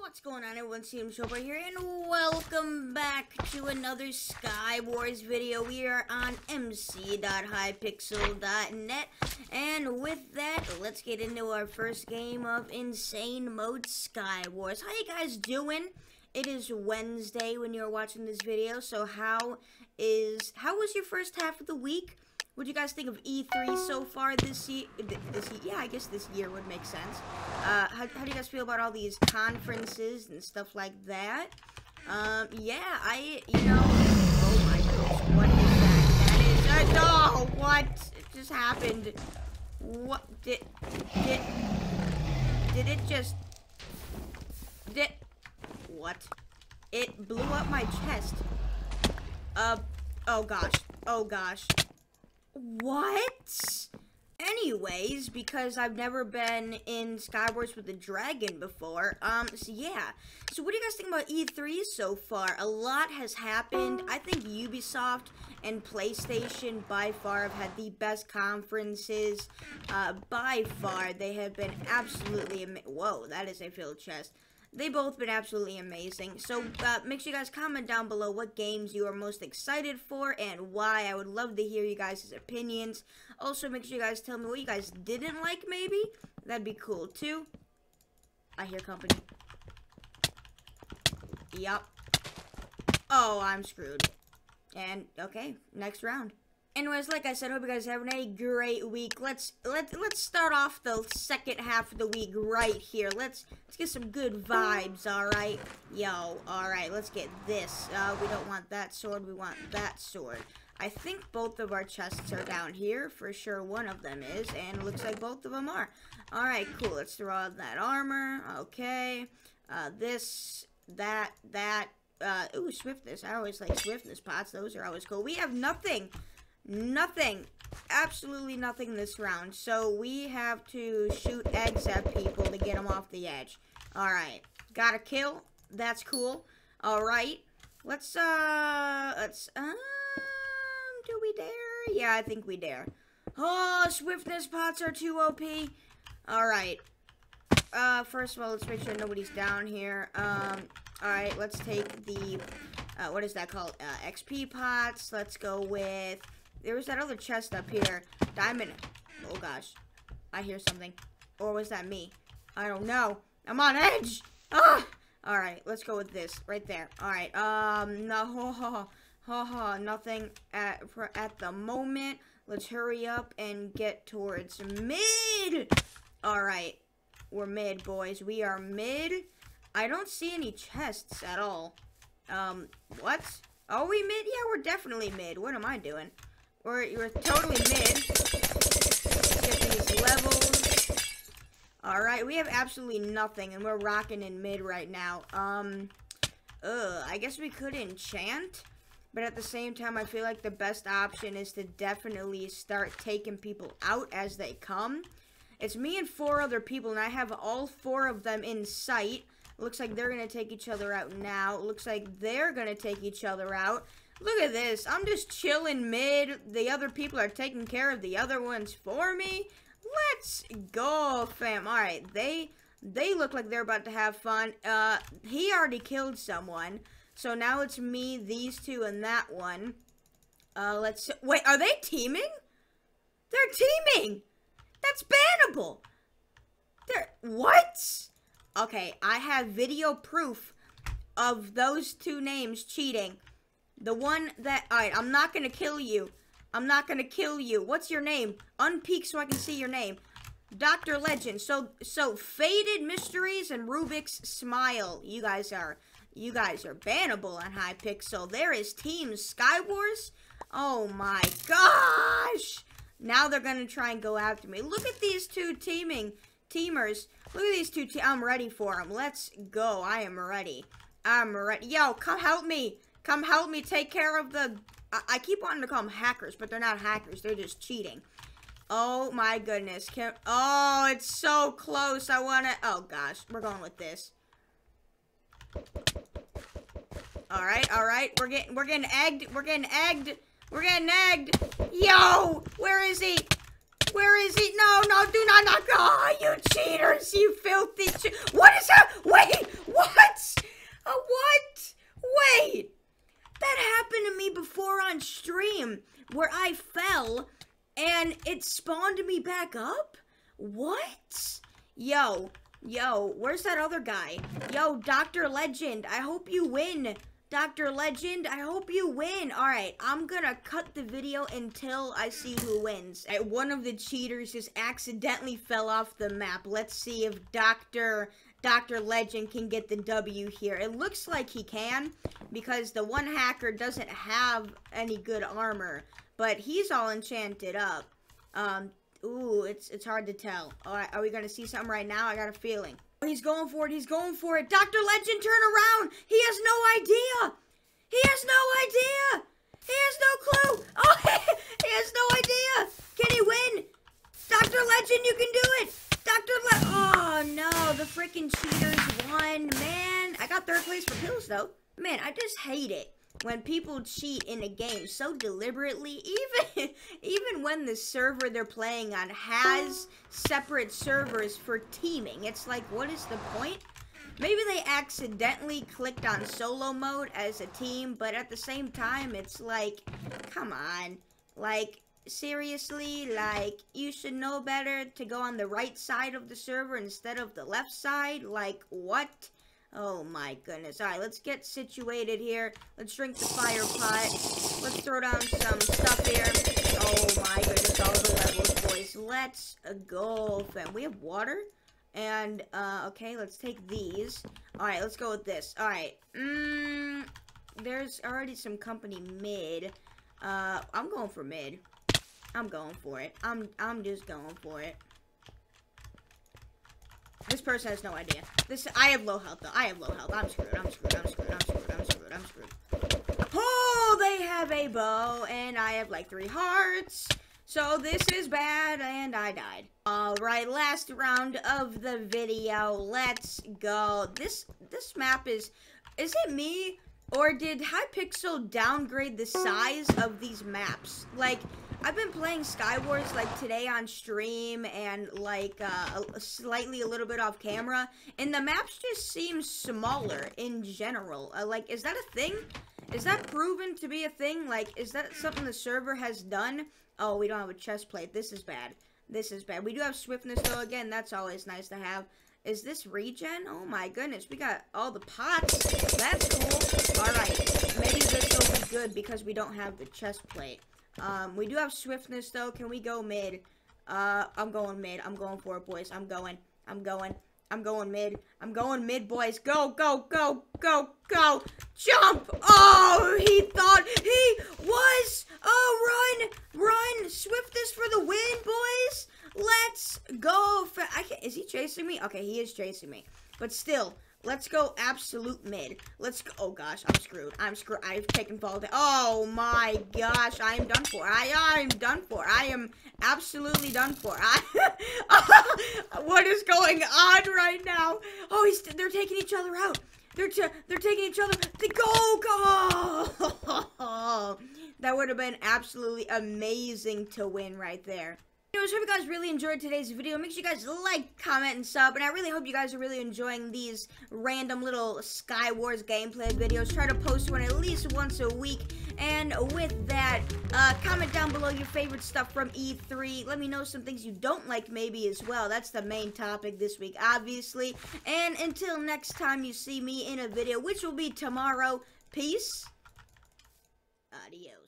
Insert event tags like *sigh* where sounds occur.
What's going on everyone, CM Shortboy here, and welcome back to another Sky Wars video. We are on mc.hypixel.net, and with that, let's get into our first game of Insane Mode Sky Wars. How you guys doing? It is Wednesday when you're watching this video, so how is, how was your first half of the week? What do you guys think of E3 so far this year? This year? Yeah, I guess this year would make sense. Uh, how, how do you guys feel about all these conferences and stuff like that? Um, yeah, I, you know, oh my gosh, what is that? That is, uh, oh, what just happened? What, did, did, did it just, did, what? It blew up my chest. Uh, oh gosh, oh gosh. What? Anyways, because I've never been in Skywars with a dragon before, um, so yeah. So what do you guys think about E3 so far? A lot has happened. I think Ubisoft and PlayStation by far have had the best conferences. Uh, by far, they have been absolutely Whoa, that is a filled chest. They both been absolutely amazing. So uh, make sure you guys comment down below what games you are most excited for and why. I would love to hear you guys' opinions. Also, make sure you guys tell me what you guys didn't like, maybe. That'd be cool, too. I hear company. Yup. Oh, I'm screwed. And, okay, next round. Anyways, like I said, hope you guys are having a great week. Let's let let's start off the second half of the week right here. Let's let's get some good vibes, all right? Yo, all right, let's get this. Uh, we don't want that sword. We want that sword. I think both of our chests are down here. For sure, one of them is, and it looks like both of them are. All right, cool. Let's throw out that armor. Okay. Uh, this, that, that. Uh, ooh, swiftness. I always like swiftness pots. Those are always cool. We have nothing. Nothing. Absolutely nothing this round. So we have to shoot eggs at people to get them off the edge. Alright. Got a kill. That's cool. Alright. Let's, uh, let's, um, do we dare? Yeah, I think we dare. Oh, swiftness pots are too OP. Alright. Uh, first of all, let's make sure nobody's down here. Um, alright, let's take the, uh, what is that called? Uh, XP pots. Let's go with there was that other chest up here. Diamond. Oh, gosh. I hear something. Or was that me? I don't know. I'm on edge. Ah! Alright, let's go with this. Right there. Alright, um, no, *laughs* ha, ha, ha, ha, nothing at, at the moment. Let's hurry up and get towards mid. Alright, we're mid, boys. We are mid. I don't see any chests at all. Um, what? Are we mid? Yeah, we're definitely mid. What am I doing? We're, you're totally mid. Get these levels. Alright, we have absolutely nothing, and we're rocking in mid right now. Um, ugh, I guess we could enchant, but at the same time, I feel like the best option is to definitely start taking people out as they come. It's me and four other people, and I have all four of them in sight. Looks like they're going to take each other out now. Looks like they're going to take each other out. Look at this. I'm just chilling mid. The other people are taking care of the other ones for me. Let's go, fam. All right, they they look like they're about to have fun. Uh, he already killed someone. So now it's me, these two, and that one. Uh, let's... Wait, are they teaming? They're teaming! That's bannable! They're... What? Okay, I have video proof of those two names cheating. The one that... Alright, I'm not gonna kill you. I'm not gonna kill you. What's your name? Unpeak so I can see your name. Dr. Legend. So, so Faded Mysteries and Rubik's Smile. You guys are... You guys are bannable on Hypixel. There is Team Skywars. Oh my gosh! Now they're gonna try and go after me. Look at these two teaming teamers. Look at these two. Te I'm ready for them. Let's go. I am ready. I'm ready. Yo, come help me. Come help me take care of the... I, I keep wanting to call them hackers, but they're not hackers. They're just cheating. Oh, my goodness. Can, oh, it's so close. I want to... Oh, gosh. We're going with this. All right, all right. We're getting, we're getting egged. We're getting egged. We're getting egged. Yo, where is he? Where is he? No, no, do not knock. Oh, you cheaters, you filthy che What is that? Wait, *laughs* what? Uh, that happened to me before on stream where I fell and it spawned me back up? What? Yo, yo, where's that other guy? Yo, Dr. Legend, I hope you win. Dr. Legend, I hope you win. All right, I'm gonna cut the video until I see who wins. One of the cheaters just accidentally fell off the map. Let's see if Dr. Dr. Legend can get the W here. It looks like he can because the one hacker doesn't have any good armor, but he's all enchanted up. Um, ooh, it's it's hard to tell. All right, are we gonna see something right now? I got a feeling. He's going for it. He's going for it. Dr. Legend, turn around. He has no idea. He has no idea. He has no clue. *laughs* Oh, *laughs* he has no idea. Can he win? Dr. Legend, you can do it. Dr. Le- Oh, no. The freaking cheaters won. Man, I got third place for pills, though. Man, I just hate it when people cheat in a game so deliberately *laughs* even even when the server they're playing on has separate servers for teaming it's like what is the point maybe they accidentally clicked on solo mode as a team but at the same time it's like come on like seriously like you should know better to go on the right side of the server instead of the left side like what Oh my goodness. Alright, let's get situated here. Let's drink the fire pot. Let's throw down some stuff here. Oh my goodness, all the levels, boys. Let's go, fam. We have water. And, uh, okay, let's take these. Alright, let's go with this. Alright. Mmm, there's already some company mid. Uh, I'm going for mid. I'm going for it. I'm, I'm just going for it. This person has no idea. This I have low health though. I have low health. I'm screwed. I'm screwed. I'm screwed. I'm screwed. I'm screwed. I'm screwed. Oh, they have a bow and I have like three hearts. So this is bad and I died. Alright, last round of the video. Let's go. This this map is is it me or did Hypixel downgrade the size of these maps? Like I've been playing Skywars like today on stream and like uh, slightly a little bit off camera, and the maps just seem smaller in general. Uh, like, is that a thing? Is that proven to be a thing? Like, is that something the server has done? Oh, we don't have a chest plate. This is bad. This is bad. We do have swiftness though. Again, that's always nice to have. Is this regen? Oh my goodness, we got all the pots. That's cool. All right, maybe this will be good because we don't have the chest plate. Um, we do have swiftness, though. Can we go mid? Uh, I'm going mid. I'm going for it, boys. I'm going. I'm going. I'm going mid. I'm going mid, boys. Go, go, go, go, go. Jump! Oh, he thought he was. Oh, run, run. Swiftness for the win, boys. Let's go. I can't, Is he chasing me? Okay, he is chasing me. But still, Let's go absolute mid. Let's go. Oh gosh, I'm screwed. I'm screwed. I've taken fall. Oh my gosh, I am done for. I I'm done for. I am absolutely done for. I, *laughs* what is going on right now? Oh, he's they're taking each other out. They're they're taking each other. They go go. *laughs* that would have been absolutely amazing to win right there. Anyways, hope you guys really enjoyed today's video. Make sure you guys like, comment, and sub. And I really hope you guys are really enjoying these random little Sky Wars gameplay videos. Try to post one at least once a week. And with that, uh, comment down below your favorite stuff from E3. Let me know some things you don't like maybe as well. That's the main topic this week, obviously. And until next time you see me in a video, which will be tomorrow, peace. Adios.